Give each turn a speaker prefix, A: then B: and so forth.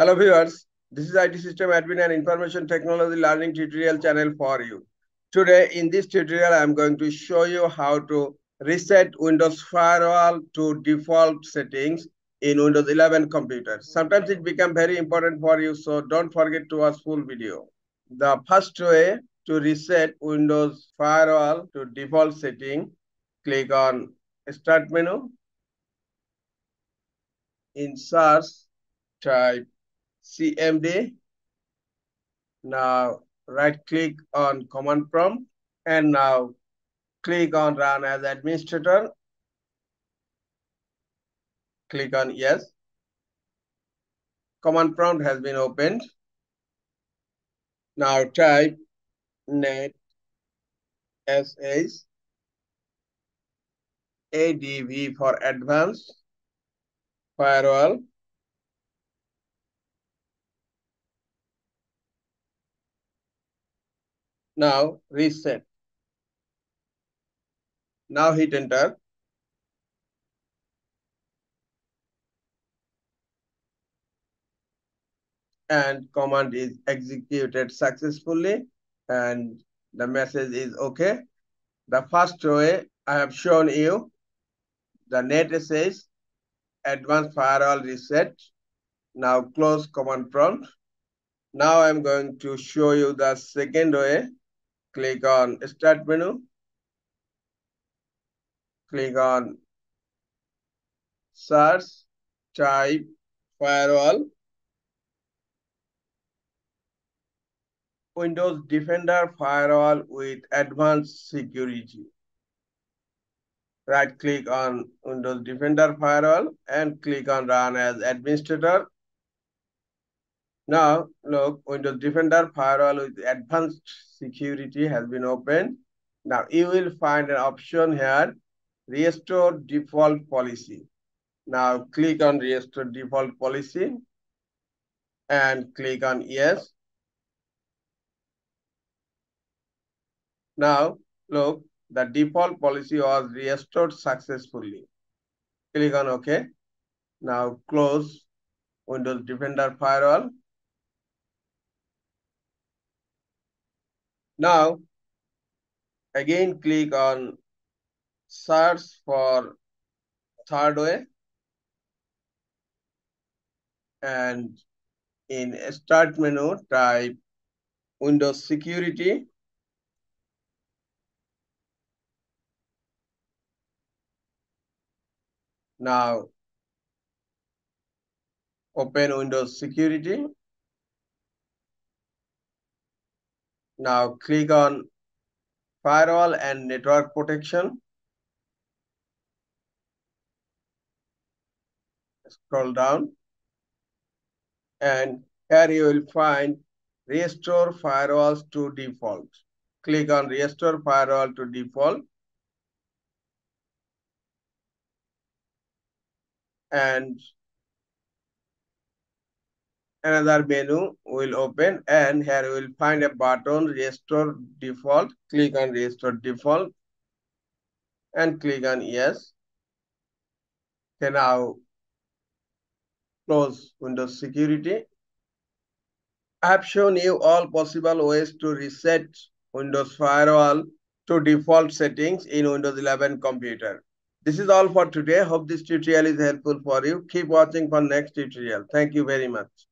A: Hello viewers, this is IT System Admin and Information Technology Learning tutorial channel for you. Today in this tutorial, I'm going to show you how to reset Windows Firewall to default settings in Windows 11 computers. Sometimes it become very important for you, so don't forget to watch full video. The first way to reset Windows Firewall to default setting, click on Start menu. In search, type CMD. Now right click on command prompt and now click on run as administrator. Click on yes. Command prompt has been opened. Now type net sh adv for advanced firewall Now reset. Now hit enter. And command is executed successfully and the message is okay. The first way I have shown you the netsh advanced firewall reset. Now close command prompt. Now I'm going to show you the second way click on start menu. Click on search type firewall. Windows Defender firewall with advanced security. Right click on Windows Defender firewall and click on run as administrator now, look, Windows Defender Firewall with advanced security has been opened. Now, you will find an option here, Restore Default Policy. Now, click on Restore Default Policy and click on Yes. Now, look, the default policy was restored successfully. Click on OK. Now, close Windows Defender Firewall Now, again click on search for third way. And in start menu type Windows security. Now open Windows security Now click on firewall and network protection. Scroll down and here you will find restore firewalls to default. Click on restore firewall to default. And another menu will open and here you will find a button restore default. Click on restore default and click on yes. Okay now close windows security. I have shown you all possible ways to reset windows firewall to default settings in windows 11 computer. This is all for today. Hope this tutorial is helpful for you. Keep watching for next tutorial. Thank you very much